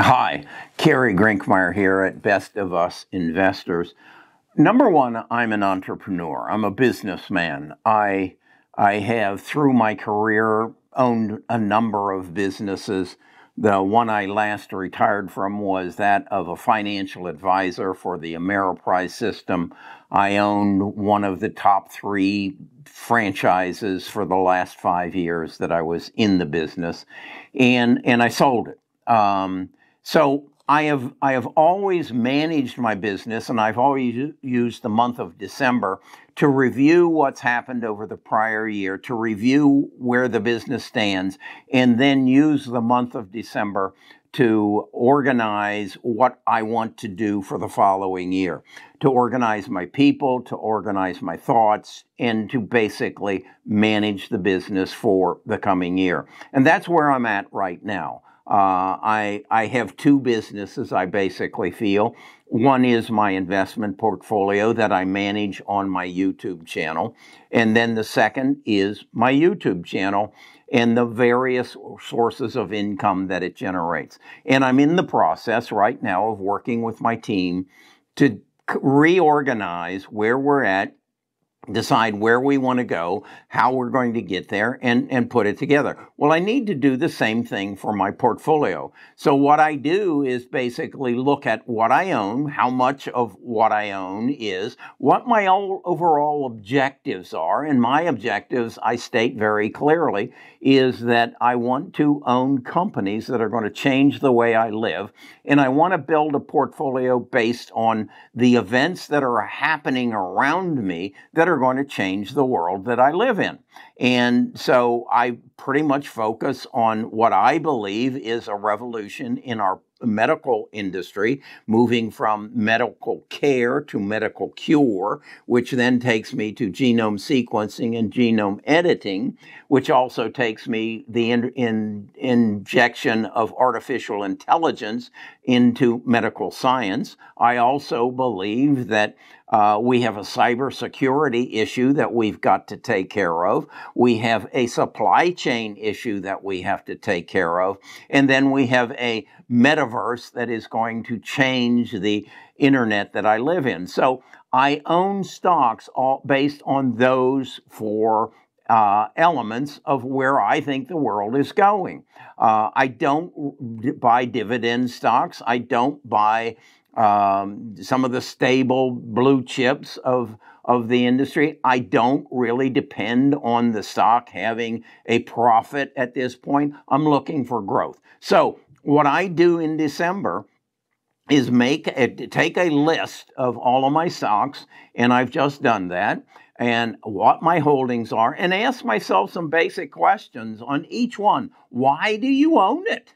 Hi, Kerry Grinkmeyer here at Best of Us Investors. Number one, I'm an entrepreneur. I'm a businessman. I I have through my career owned a number of businesses. The one I last retired from was that of a financial advisor for the Ameriprise system. I owned one of the top three franchises for the last five years that I was in the business, and and I sold it. Um, so I have I have always managed my business, and I've always used the month of December to review what's happened over the prior year, to review where the business stands, and then use the month of December to organize what I want to do for the following year, to organize my people, to organize my thoughts, and to basically manage the business for the coming year. And that's where I'm at right now. Uh, I, I have two businesses, I basically feel. One is my investment portfolio that I manage on my YouTube channel. And then the second is my YouTube channel and the various sources of income that it generates. And I'm in the process right now of working with my team to reorganize where we're at decide where we want to go, how we're going to get there, and, and put it together. Well, I need to do the same thing for my portfolio. So what I do is basically look at what I own, how much of what I own is, what my overall objectives are, and my objectives, I state very clearly, is that I want to own companies that are going to change the way I live, and I want to build a portfolio based on the events that are happening around me that are are going to change the world that I live in. And so I pretty much focus on what I believe is a revolution in our medical industry, moving from medical care to medical cure, which then takes me to genome sequencing and genome editing, which also takes me the in, in, injection of artificial intelligence into medical science. I also believe that uh, we have a cybersecurity issue that we've got to take care of. We have a supply chain issue that we have to take care of. And then we have a metaverse that is going to change the internet that I live in. So I own stocks all based on those four uh, elements of where I think the world is going. Uh, I don't buy dividend stocks. I don't buy um, some of the stable blue chips of of the industry. I don't really depend on the stock having a profit at this point. I'm looking for growth. So what I do in December is make a, take a list of all of my stocks, and I've just done that, and what my holdings are, and ask myself some basic questions on each one. Why do you own it?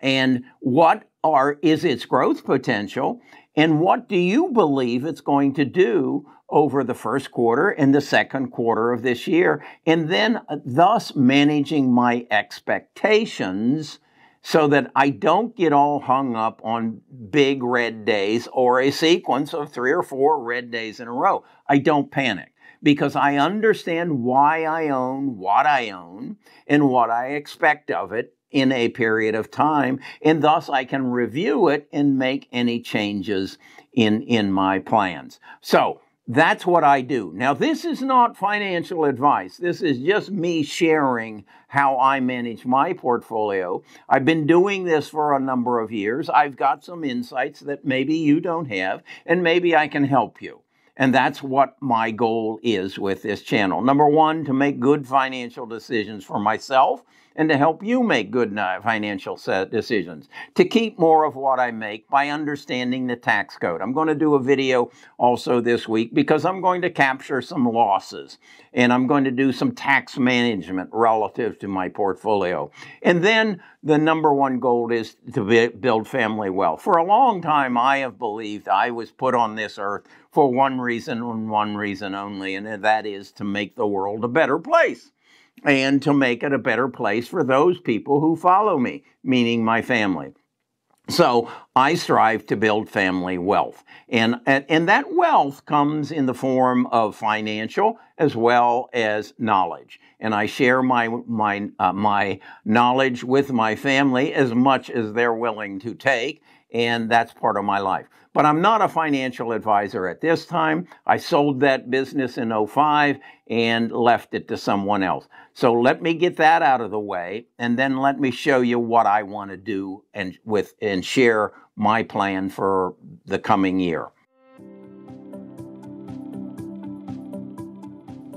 And what are is its growth potential? And what do you believe it's going to do over the first quarter and the second quarter of this year? And then uh, thus managing my expectations so that I don't get all hung up on big red days or a sequence of three or four red days in a row. I don't panic because I understand why I own what I own and what I expect of it in a period of time, and thus I can review it and make any changes in, in my plans. So that's what I do. Now, this is not financial advice. This is just me sharing how I manage my portfolio. I've been doing this for a number of years. I've got some insights that maybe you don't have, and maybe I can help you. And that's what my goal is with this channel. Number one, to make good financial decisions for myself and to help you make good financial decisions, to keep more of what I make by understanding the tax code. I'm going to do a video also this week because I'm going to capture some losses and I'm going to do some tax management relative to my portfolio. And then the number one goal is to build family wealth. For a long time, I have believed I was put on this earth for one reason and one reason only, and that is to make the world a better place and to make it a better place for those people who follow me, meaning my family. So I strive to build family wealth. And, and that wealth comes in the form of financial as well as knowledge. And I share my, my, uh, my knowledge with my family as much as they're willing to take and that's part of my life. But I'm not a financial advisor at this time. I sold that business in 05 and left it to someone else. So let me get that out of the way and then let me show you what I want to do and with and share my plan for the coming year.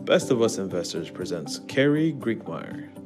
Best of Us Investors presents Kerry Grinkmeyer.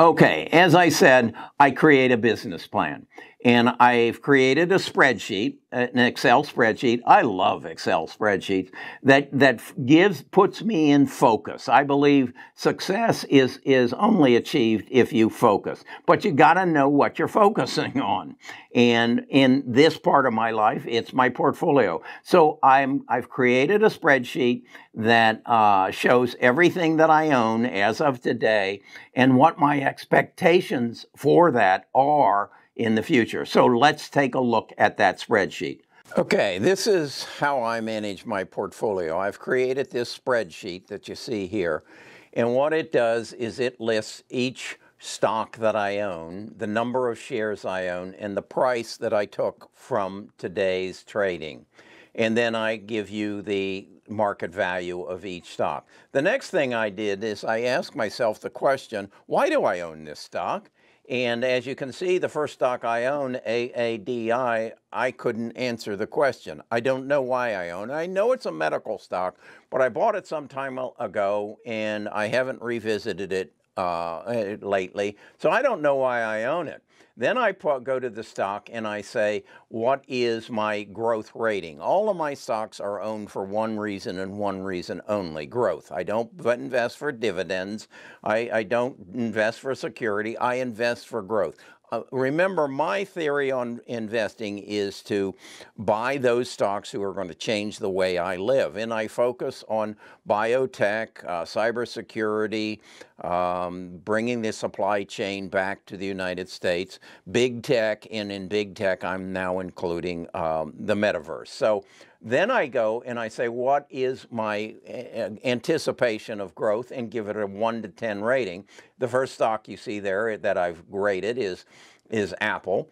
Okay, as I said, I create a business plan. And I've created a spreadsheet, an Excel spreadsheet. I love Excel spreadsheets that, that gives, puts me in focus. I believe success is, is only achieved if you focus, but you gotta know what you're focusing on. And in this part of my life, it's my portfolio. So I'm, I've created a spreadsheet that uh, shows everything that I own as of today and what my expectations for that are in the future. So let's take a look at that spreadsheet. Okay, this is how I manage my portfolio. I've created this spreadsheet that you see here. And what it does is it lists each stock that I own, the number of shares I own, and the price that I took from today's trading. And then I give you the market value of each stock. The next thing I did is I asked myself the question, why do I own this stock? And as you can see, the first stock I own, AADI, I couldn't answer the question. I don't know why I own it. I know it's a medical stock, but I bought it some time ago and I haven't revisited it uh, lately. So I don't know why I own it. Then I go to the stock and I say, what is my growth rating? All of my stocks are owned for one reason and one reason only, growth. I don't invest for dividends. I, I don't invest for security. I invest for growth. Uh, remember, my theory on investing is to buy those stocks who are going to change the way I live. And I focus on biotech, uh, cybersecurity, um, bringing the supply chain back to the United States, big tech, and in big tech, I'm now including um, the metaverse. So then I go and I say, what is my uh, anticipation of growth and give it a 1 to 10 rating. The first stock you see there that I've graded is, is Apple.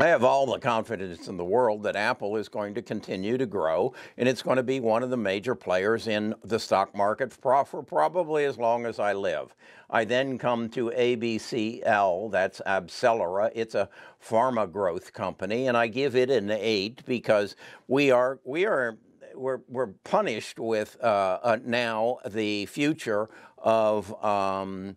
I have all the confidence in the world that Apple is going to continue to grow and it's going to be one of the major players in the stock market for probably as long as I live. I then come to ABCL, that's AbCellera. It's a pharma growth company and I give it an 8 because we are we are we're, we're punished with uh, uh, now the future of um,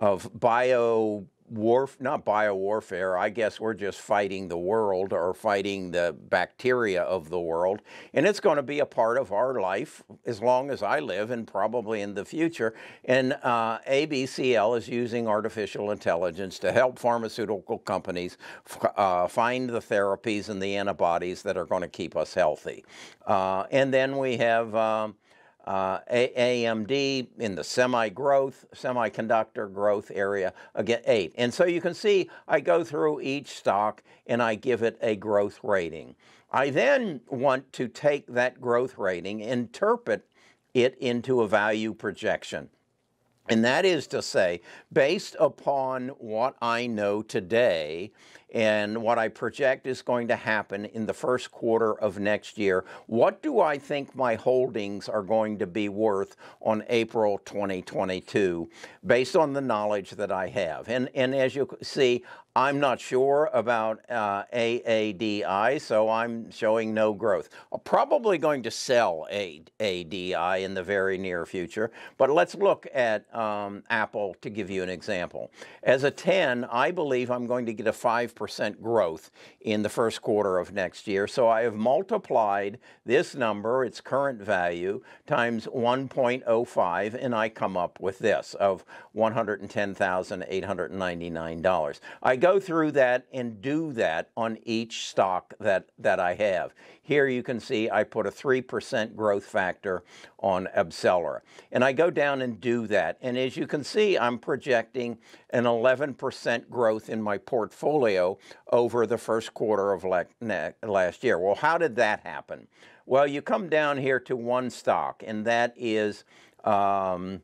of bio warf not biowarfare. I guess we're just fighting the world or fighting the bacteria of the world. And it's going to be a part of our life as long as I live and probably in the future. And uh, ABCL is using artificial intelligence to help pharmaceutical companies uh, find the therapies and the antibodies that are going to keep us healthy. Uh, and then we have um, uh, AMD in the semi-growth, semiconductor growth area, again, eight. And so you can see I go through each stock and I give it a growth rating. I then want to take that growth rating, interpret it into a value projection. And that is to say, based upon what I know today and what I project is going to happen in the first quarter of next year, what do I think my holdings are going to be worth on April 2022 based on the knowledge that I have? And, and as you see, I'm not sure about uh, AADI, so I'm showing no growth. I'm probably going to sell AADI in the very near future, but let's look at um, Apple to give you an example. As a 10, I believe I'm going to get a 5% growth in the first quarter of next year, so I have multiplied this number, its current value, times 1.05, and I come up with this of $110,899. I go through that and do that on each stock that, that I have. Here you can see I put a 3% growth factor on AbCellera. And I go down and do that. And as you can see, I'm projecting an 11% growth in my portfolio over the first quarter of last year. Well, how did that happen? Well, you come down here to one stock, and that is um,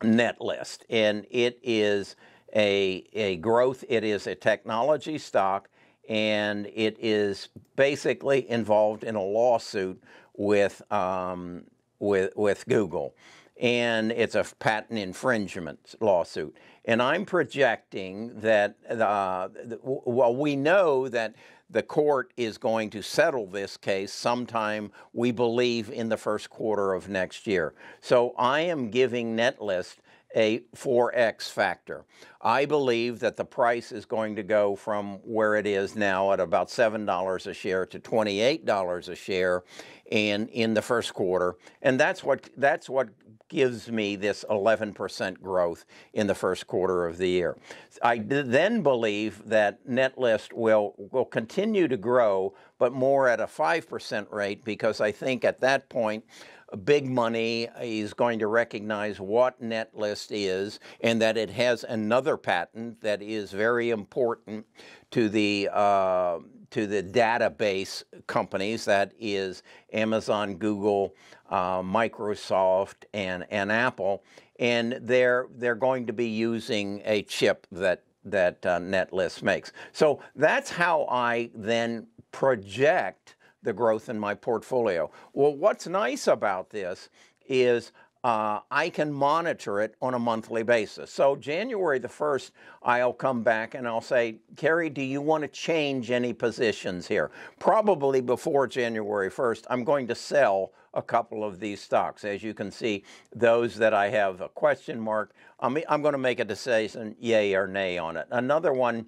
Netlist. And it is a, a growth, it is a technology stock, and it is basically involved in a lawsuit with, um, with, with Google. And it's a patent infringement lawsuit. And I'm projecting that, uh, well, we know that the court is going to settle this case sometime, we believe, in the first quarter of next year. So I am giving Netlist a 4x factor. I believe that the price is going to go from where it is now at about $7 a share to $28 a share in, in the first quarter. And that's what, that's what gives me this 11% growth in the first quarter of the year. I then believe that Netlist will, will continue to grow, but more at a 5% rate because I think at that point, big money is going to recognize what Netlist is and that it has another patent that is very important to the uh, to the database companies that is Amazon, Google, uh, Microsoft, and and Apple, and they're they're going to be using a chip that that uh, Netlist makes. So that's how I then project the growth in my portfolio. Well, what's nice about this is uh, I can monitor it on a monthly basis. So January the 1st, I'll come back and I'll say, Kerry, do you want to change any positions here? Probably before January 1st, I'm going to sell a couple of these stocks. As you can see, those that I have a question mark, I'm, I'm going to make a decision, yay or nay on it. Another one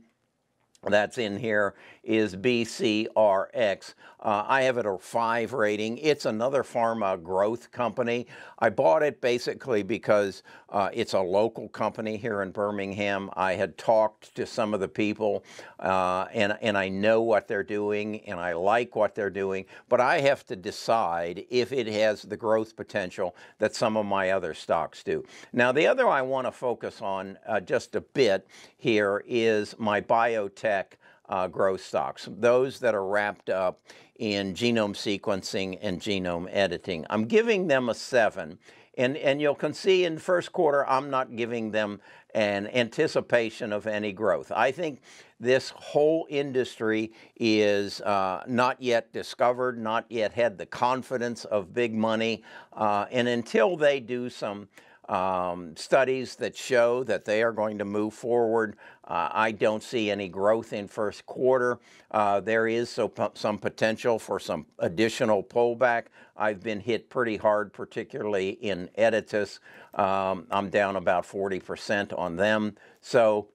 that's in here is BCRX. Uh, I have it a five rating. It's another pharma growth company. I bought it basically because uh, it's a local company here in Birmingham. I had talked to some of the people uh, and, and I know what they're doing and I like what they're doing, but I have to decide if it has the growth potential that some of my other stocks do. Now, the other I want to focus on uh, just a bit here is my biotech uh, growth stocks, those that are wrapped up in genome sequencing and genome editing. I'm giving them a seven. And, and you can see in the first quarter, I'm not giving them an anticipation of any growth. I think this whole industry is uh, not yet discovered, not yet had the confidence of big money. Uh, and until they do some um, studies that show that they are going to move forward. Uh, I don't see any growth in first quarter. Uh, there is so, some potential for some additional pullback. I've been hit pretty hard, particularly in Editas. Um, I'm down about 40% on them. So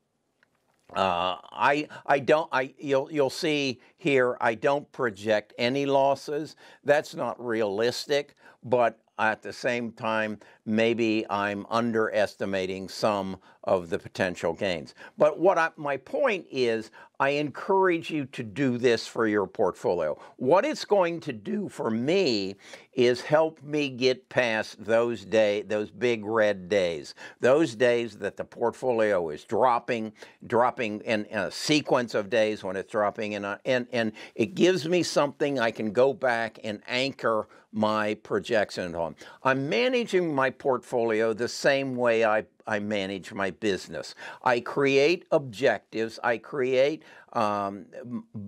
uh, I I don't I you'll you'll see here I don't project any losses. That's not realistic, but at the same time, maybe I'm underestimating some of the potential gains. But what I, my point is, I encourage you to do this for your portfolio. What it's going to do for me is help me get past those day, those big red days, those days that the portfolio is dropping, dropping in, in a sequence of days when it's dropping, and, and, and it gives me something I can go back and anchor my projection on. I'm managing my portfolio the same way I, I manage my business. I create objectives, I create um,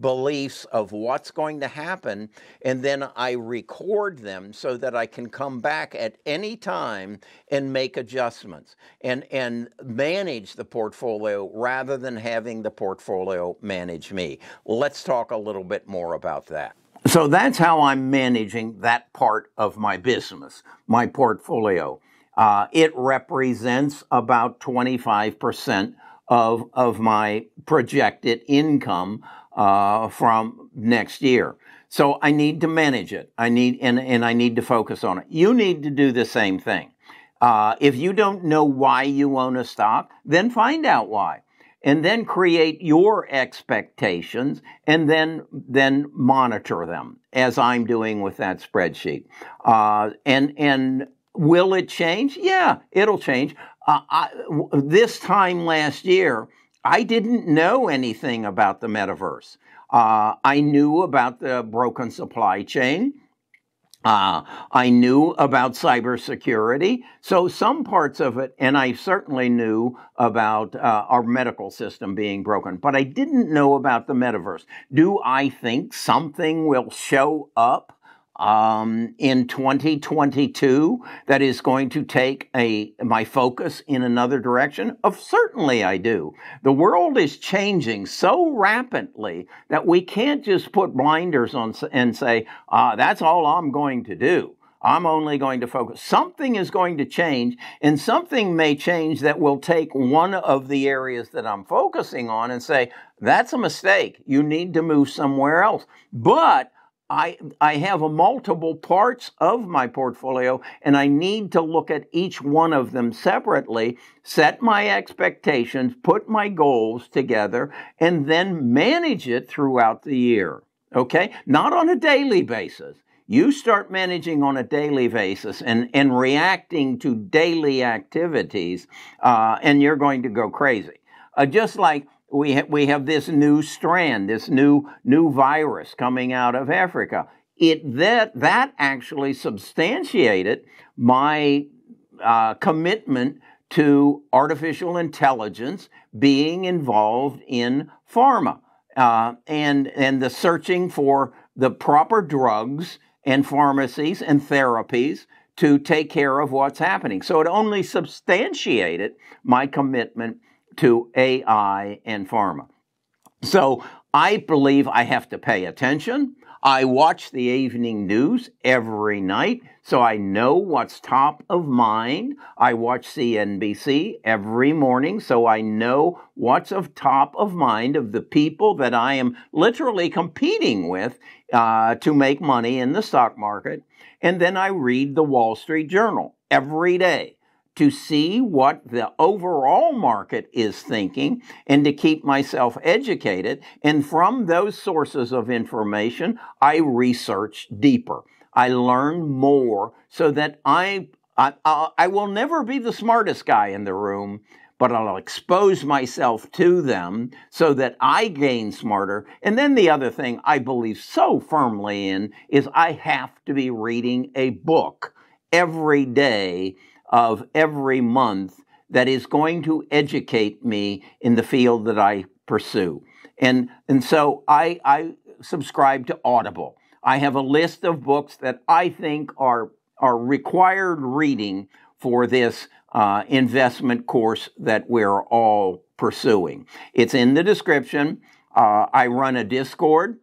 beliefs of what's going to happen, and then I record them so that I can come back at any time and make adjustments and, and manage the portfolio rather than having the portfolio manage me. Let's talk a little bit more about that. So that's how I'm managing that part of my business, my portfolio. Uh, it represents about 25% of, of my projected income uh, from next year. So I need to manage it. I need, and, and I need to focus on it. You need to do the same thing. Uh, if you don't know why you own a stock, then find out why and then create your expectations and then then monitor them as I'm doing with that spreadsheet. Uh, and and will it change? Yeah, it'll change. Uh, I, this time last year, I didn't know anything about the metaverse. Uh, I knew about the broken supply chain. Uh, I knew about cybersecurity, so some parts of it, and I certainly knew about uh, our medical system being broken, but I didn't know about the metaverse. Do I think something will show up um, in 2022 that is going to take a my focus in another direction? Of certainly I do. The world is changing so rapidly that we can't just put blinders on and say, uh, "That's all I'm going to do." I'm only going to focus. Something is going to change, and something may change that will take one of the areas that I'm focusing on and say, that's a mistake. You need to move somewhere else. But I, I have a multiple parts of my portfolio and I need to look at each one of them separately, set my expectations, put my goals together, and then manage it throughout the year. Okay? Not on a daily basis. You start managing on a daily basis and, and reacting to daily activities, uh, and you're going to go crazy. Uh, just like we ha- we have this new strand, this new new virus coming out of Africa. It that that actually substantiated my uh, commitment to artificial intelligence being involved in pharma uh, and and the searching for the proper drugs and pharmacies and therapies to take care of what's happening. So it only substantiated my commitment to AI and pharma. So I believe I have to pay attention. I watch the evening news every night, so I know what's top of mind. I watch CNBC every morning, so I know what's of top of mind of the people that I am literally competing with uh, to make money in the stock market. And then I read the Wall Street Journal every day to see what the overall market is thinking and to keep myself educated. And from those sources of information, I research deeper. I learn more so that I, I, I will never be the smartest guy in the room, but I'll expose myself to them so that I gain smarter. And then the other thing I believe so firmly in is I have to be reading a book every day of every month that is going to educate me in the field that I pursue. And, and so I, I subscribe to Audible. I have a list of books that I think are, are required reading for this uh, investment course that we're all pursuing. It's in the description. Uh, I run a Discord.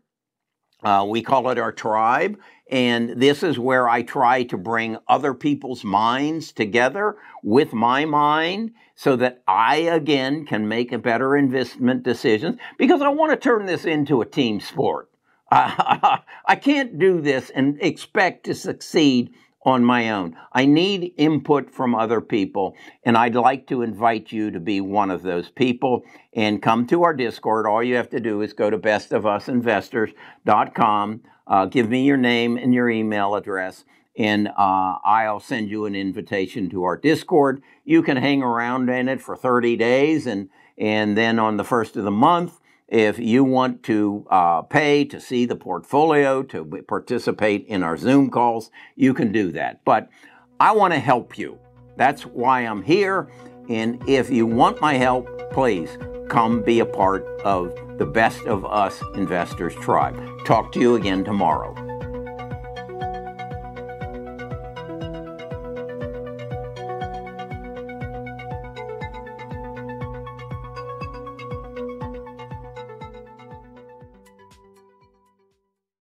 Uh, we call it our tribe. And this is where I try to bring other people's minds together with my mind so that I again can make a better investment decisions because I want to turn this into a team sport. I can't do this and expect to succeed on my own. I need input from other people, and I'd like to invite you to be one of those people and come to our Discord. All you have to do is go to bestofusinvestors.com, uh, give me your name and your email address, and uh, I'll send you an invitation to our Discord. You can hang around in it for 30 days, and, and then on the first of the month, if you want to uh, pay to see the portfolio, to participate in our Zoom calls, you can do that. But I want to help you. That's why I'm here. And if you want my help, please come be a part of the Best of Us Investors Tribe. Talk to you again tomorrow.